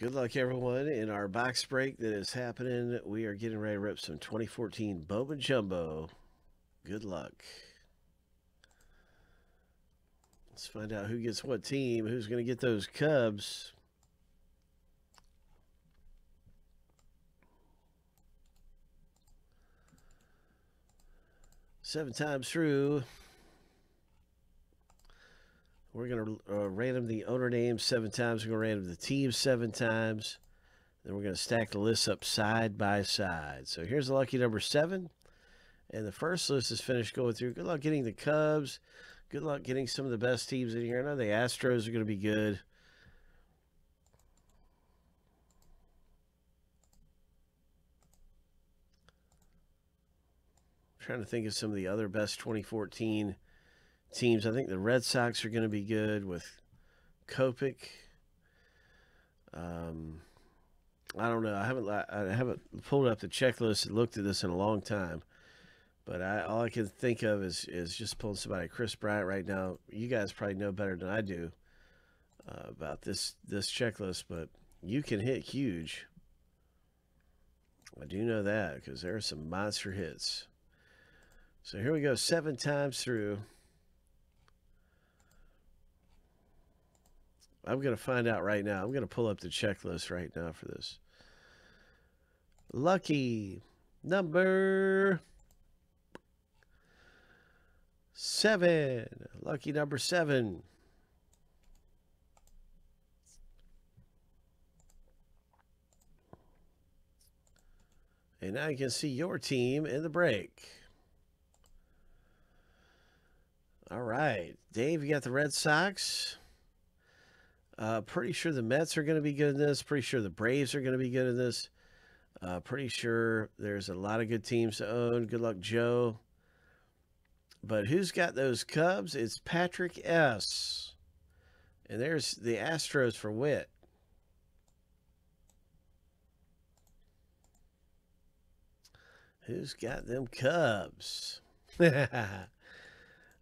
Good luck, everyone, in our box break that is happening. We are getting ready to rip some 2014 Bowman Jumbo. Good luck. Let's find out who gets what team, who's going to get those Cubs. Seven times through. We're going to uh, random the owner names seven times. We're going to random the teams seven times. Then we're going to stack the lists up side by side. So here's the lucky number seven. And the first list is finished going through. Good luck getting the Cubs. Good luck getting some of the best teams in here. I know the Astros are going to be good. I'm trying to think of some of the other best 2014 teams. I think the Red Sox are going to be good with Kopech. Um, I don't know. I haven't I haven't pulled up the checklist and looked at this in a long time. But I, all I can think of is is just pulling somebody Kris Bryant right now. You guys probably know better than I do uh, about this this checklist, but you can hit huge. I do know that because there are some monster hits. So here we go, seven times through. I'm going to find out right now. I'm going to pull up the checklist right now for this. Lucky number seven. Lucky number seven. And now you can see your team in the break. All right. Dave, you got the Red Sox. Uh, pretty sure the Mets are going to be good in this. Pretty sure the Braves are going to be good in this. Uh, pretty sure there's a lot of good teams to own. Good luck, Joe. But who's got those Cubs? It's Patrick S. And there's the Astros for Wit. Who's got them Cubs?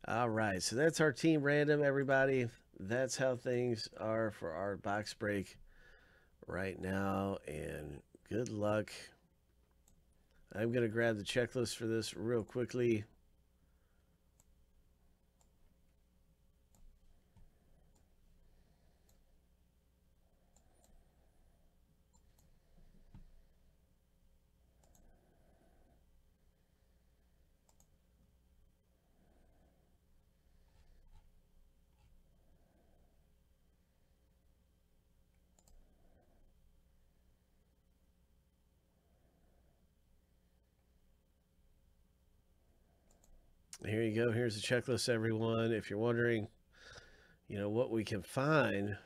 All right, so that's our team random, everybody that's how things are for our box break right now. And good luck. I'm going to grab the checklist for this real quickly. Here you go. Here's the checklist, everyone. If you're wondering, you know, what we can find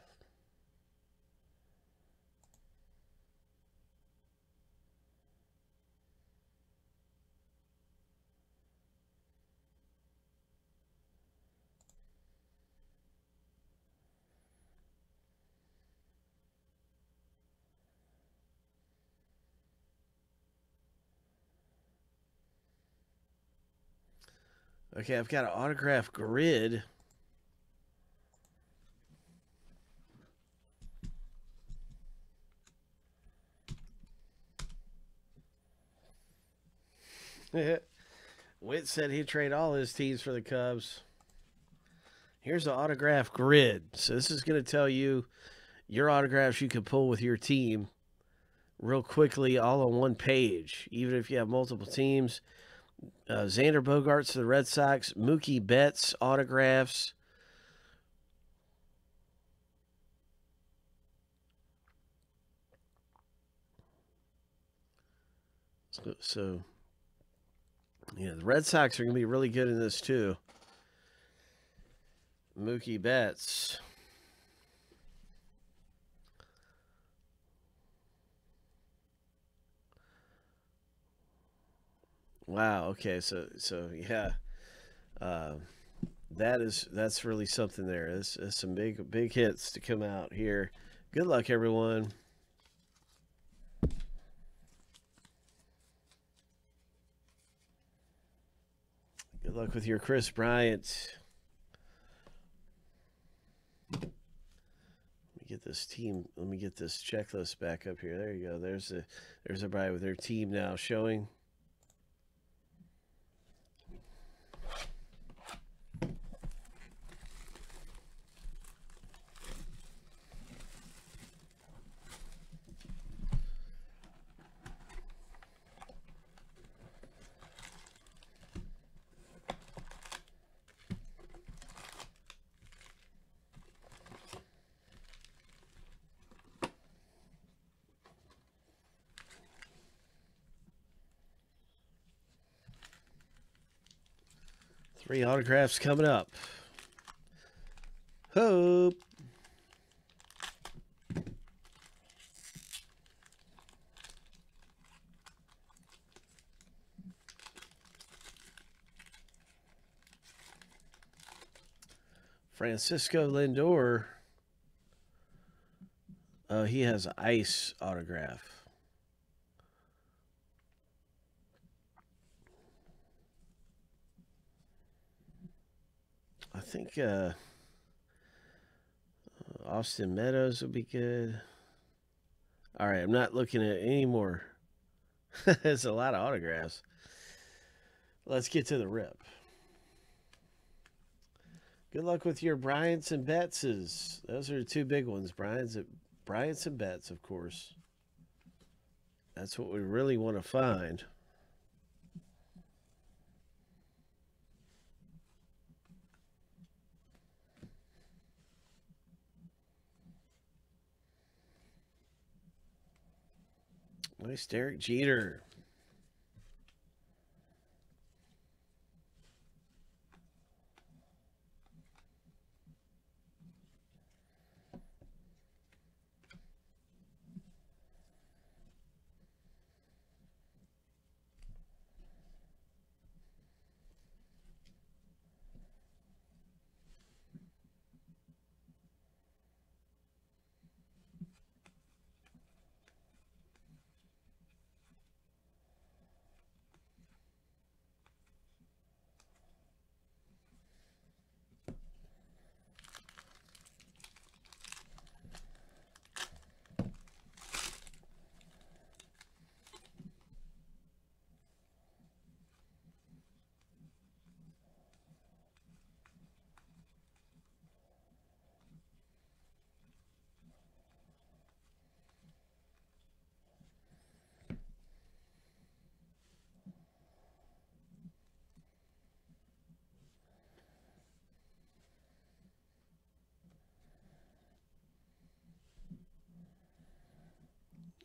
Okay, I've got an autograph grid. Witt said he'd trade all his teams for the Cubs. Here's the autograph grid. So this is going to tell you your autographs you can pull with your team real quickly all on one page. Even if you have multiple teams, uh, Xander Bogaerts to the Red Sox, Mookie Betts autographs. So, so, yeah, the Red Sox are going to be really good in this too. Mookie Betts. Wow. Okay. So so yeah, uh, that is that's really something there. There's, there's some big big hits to come out here. Good luck, everyone. Good luck with your Kris Bryant. Let me get this. this team. Let me get this checklist back up here. There you go. There's a there's a Bryant with their team now showing. Autographs coming up. Hope. Francisco Lindor. Oh, he has ice autograph. I uh, Austin Meadows would be good. All right, I'm not looking at any more. There's a lot of autographs. Let's get to the rip. Good luck with your Bryants and Bettses. Those are the two big ones. Bryants, Bryants and Betts, of course. That's what we really want to find. Nice Derek Jeter.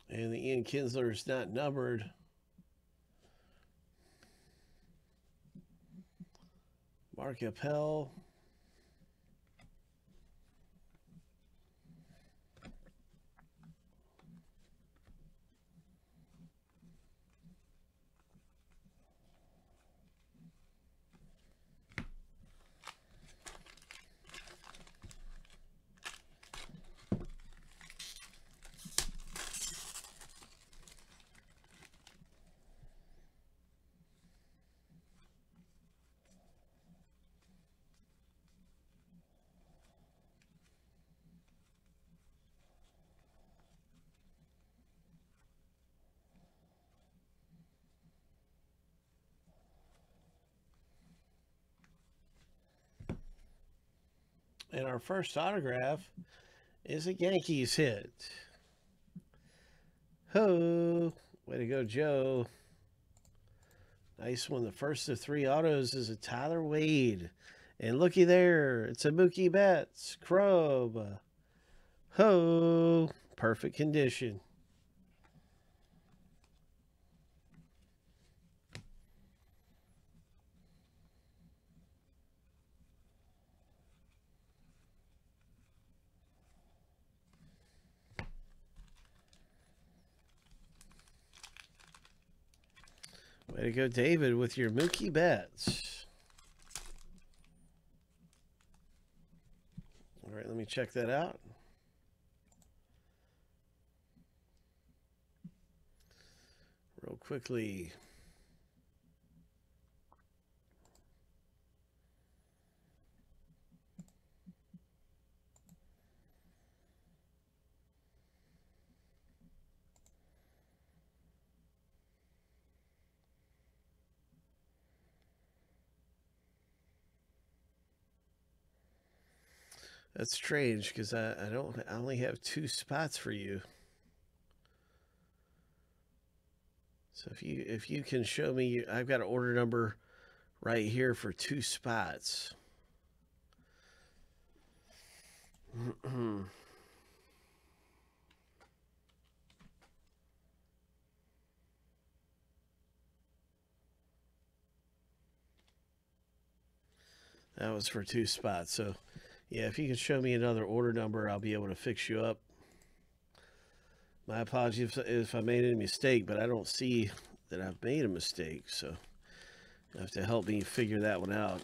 And the Ian Kinsler is not numbered. Mark Appel. And our first autograph is a Yankees hit. Ho! Way to go, Joe. Nice one. The first of three autos is a Tyler Wade. And looky there, it's a Mookie Betts. Crow. Ho! Perfect condition. Way to go, David, with your Mookie Betts. All right, let me check that out. Real quickly. That's strange because I, I don't I only have two spots for you. So if you if you can show me I've got an order number right here for two spots. that was for two spots. So yeah, if you can show me another order number, I'll be able to fix you up. My apologies if, if I made any mistake, but I don't see that I've made a mistake. So you have to help me figure that one out.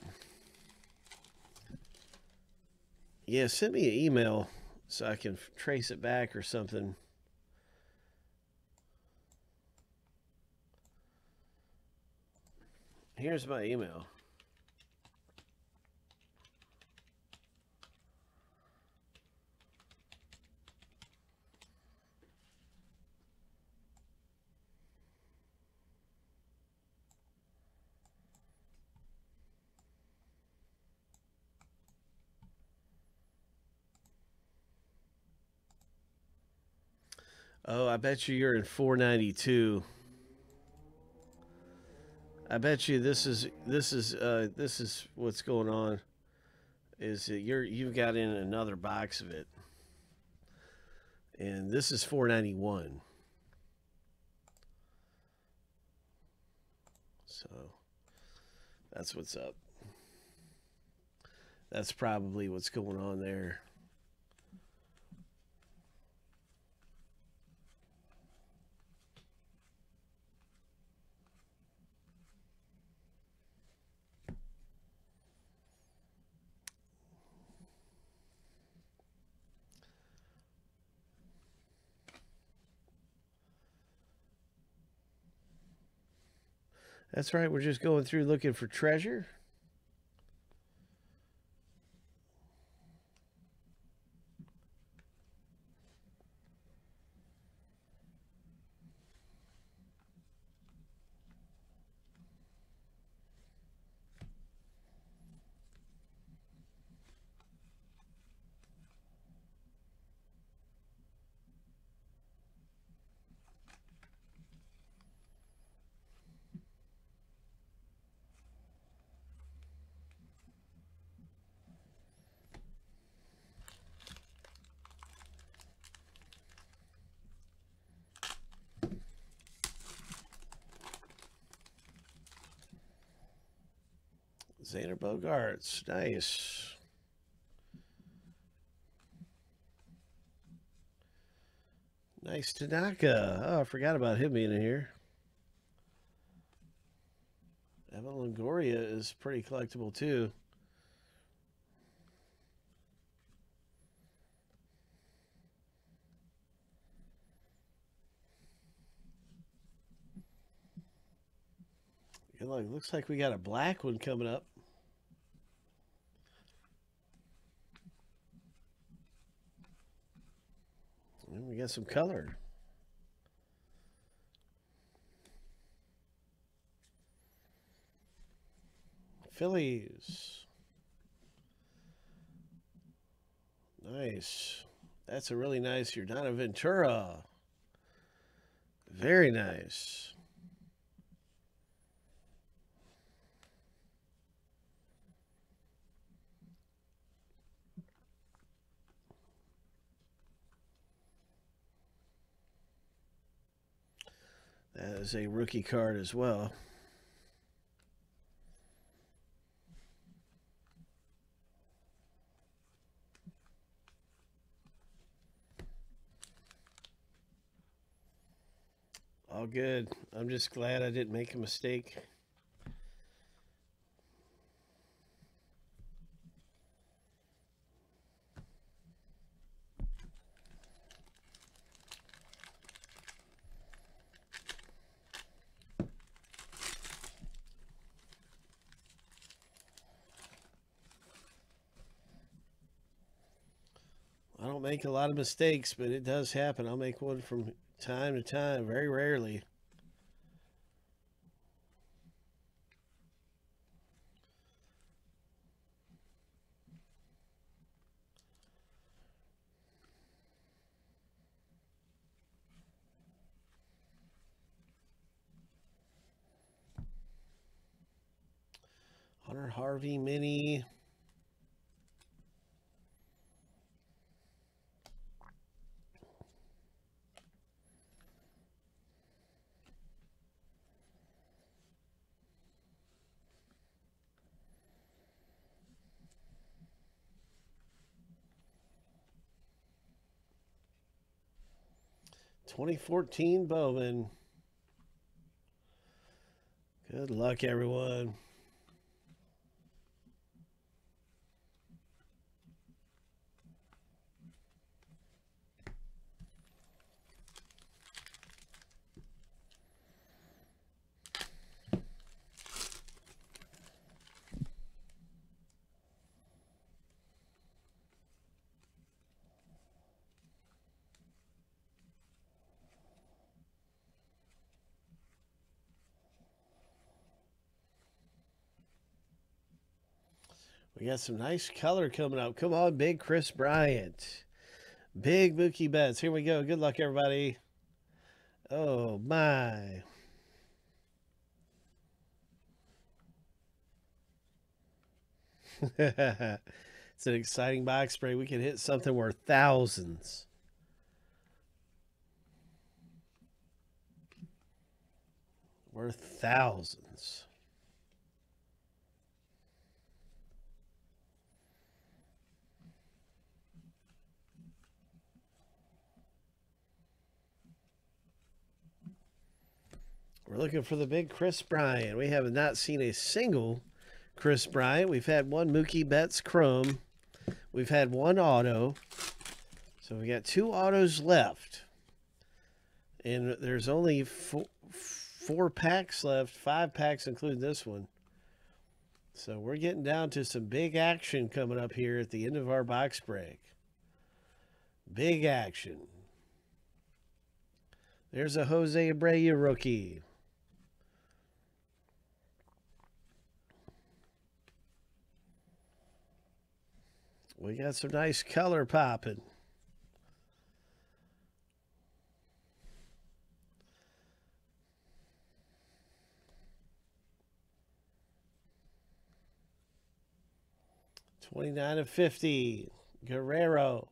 Yeah, send me an email so I can trace it back or something. Here's my email. Oh, I bet you you're in 492. I bet you this is this is uh this is what's going on is that you're you've got in another box of it. And this is 491. So that's what's up. That's probably what's going on there. That's right. We're just going through looking for treasure. Xander Bogaerts. Nice. Nice Tanaka. Oh, I forgot about him being in here. Evan Longoria is pretty collectible too. Look, looks like we got a black one coming up. And we got some color. Phillies. Nice. That's a really nice Yordano Ventura. Very nice. That is a rookie card as well. All good. I'm just glad I didn't make a mistake. make a lot of mistakes, but it does happen. I'll make one from time to time, very rarely. Hunter Harvey Mini. Twenty fourteen Bowman. Good luck, everyone. We got some nice color coming up. Come on, big Kris Bryant. Big Mookie Betts. Here we go. Good luck, everybody. Oh, my. it's an exciting box spray. We can hit something worth thousands. Worth thousands. We're looking for the big Kris Bryant. We have not seen a single Kris Bryant. We've had one Mookie Betts Chrome. We've had one auto. So we got two autos left. And there's only four, four packs left, five packs including this one. So we're getting down to some big action coming up here at the end of our box break. Big action. There's a Jose Abreu rookie. We got some nice color popping. Twenty-nine of fifty, Guerrero.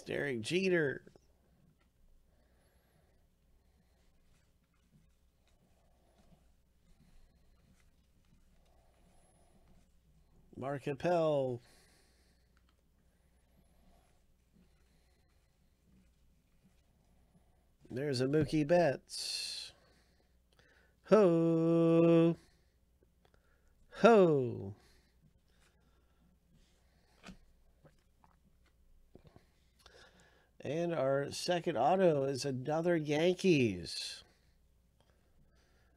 Derek Jeter. Mark Appel. There's a Mookie Betts. Ho. Ho. And our second auto is another Yankees.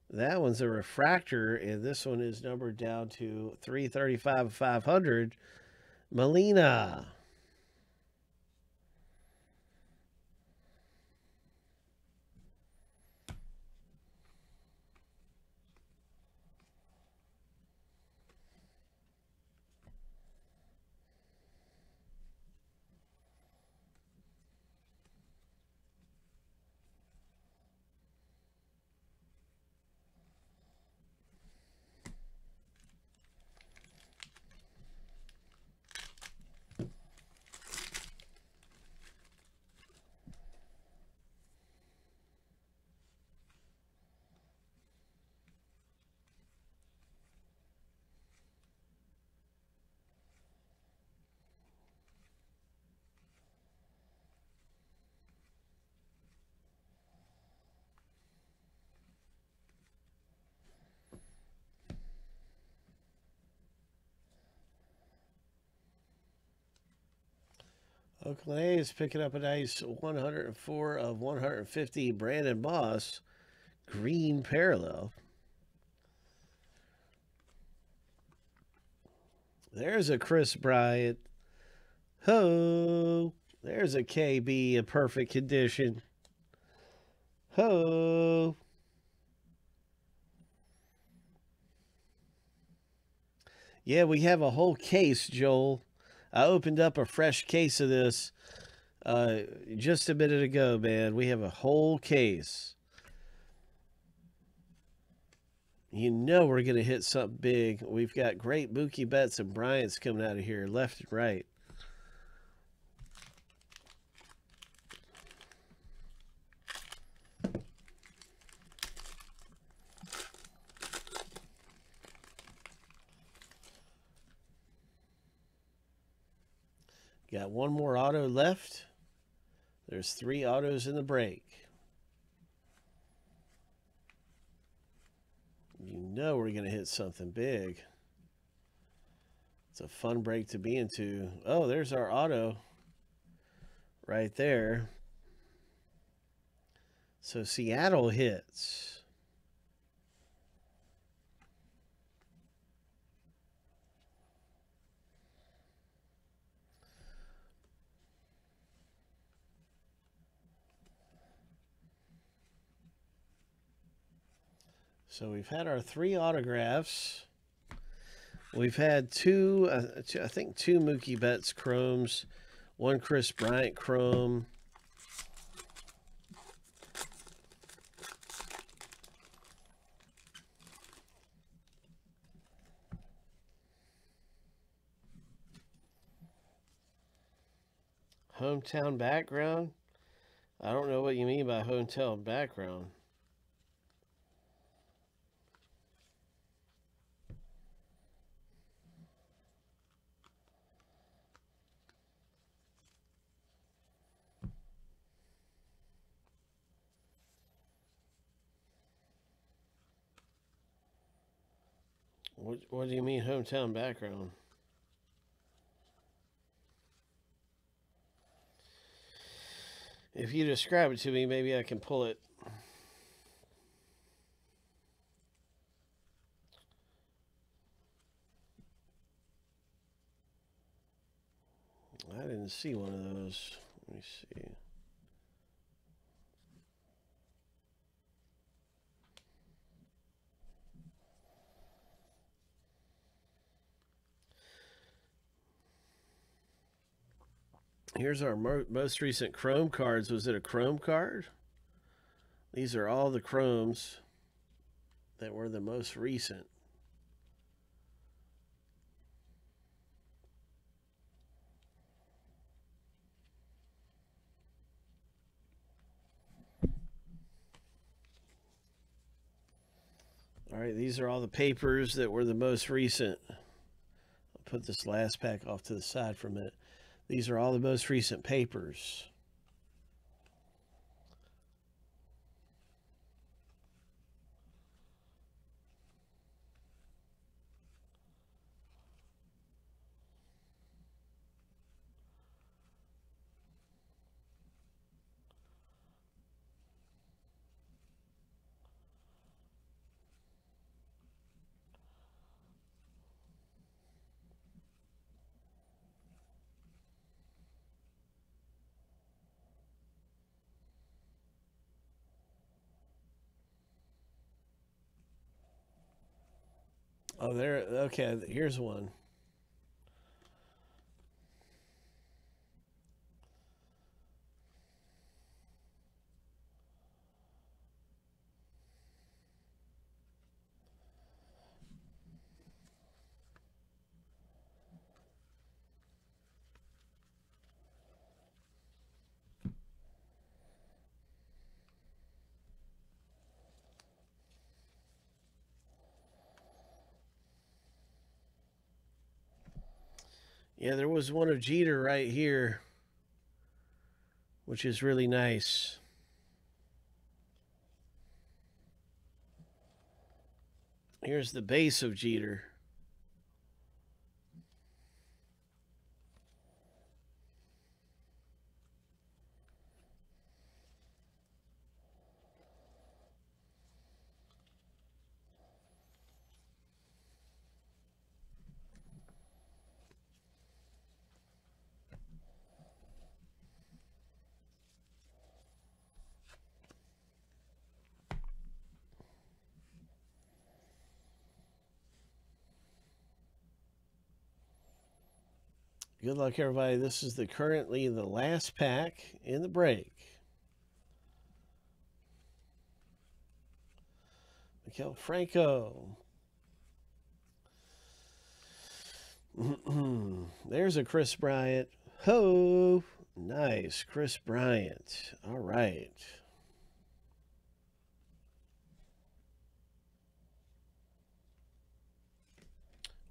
That one's a refractor, and this one is numbered down to 335 500. Molina. Oakland A's picking up a nice 104 of 150 Brandon Moss. green parallel. There's a Kris Bryant. Ho! There's a KB in perfect condition. Ho! Yeah, we have a whole case, Joel. I opened up a fresh case of this uh, just a minute ago, man. We have a whole case. You know we're going to hit something big. We've got great Mookie Betts and Bryant's coming out of here left and right. Got one more auto left. There's three autos in the break. You know we're going to hit something big. It's a fun break to be into. Oh, there's our auto right there. So Seattle hits. So we've had our three autographs. We've had two, uh, two, I think two Mookie Betts chromes, one Kris Bryant chrome. Hometown background? I don't know what you mean by hometown background. What, do you mean hometown background? If you describe it to me, maybe I can pull it. I didn't see one of those. Let me see. Here's our most recent Chrome cards. Was it a Chrome card? These are all the Chromes that were the most recent. All right, these are all the papers that were the most recent. I'll put this last pack off to the side for a minute. These are all the most recent papers. There. Okay, here's one. Yeah, there was one of Jeter right here, which is really nice. Here's the base of Jeter. Good luck, everybody. This is the currently the last pack in the break. Maikel Franco. There's a Kris Bryant. Ho! Nice. Kris Bryant. All right.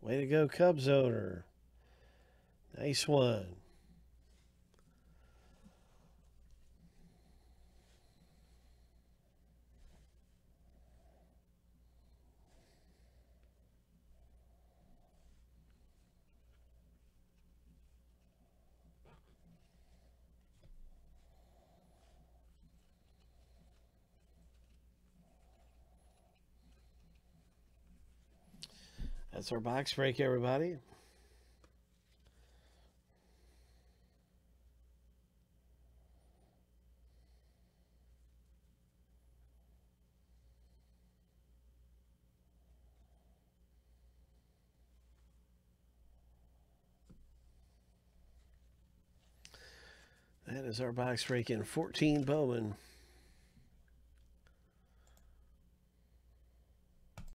Way to go, Cubs owner. Nice one. That's our box break, everybody. Is our box break in 14 Bowman.